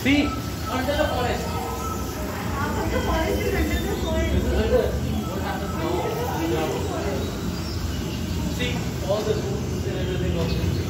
See, under the forest. The forest is under the soil. What happens now? See, all the roots and everything of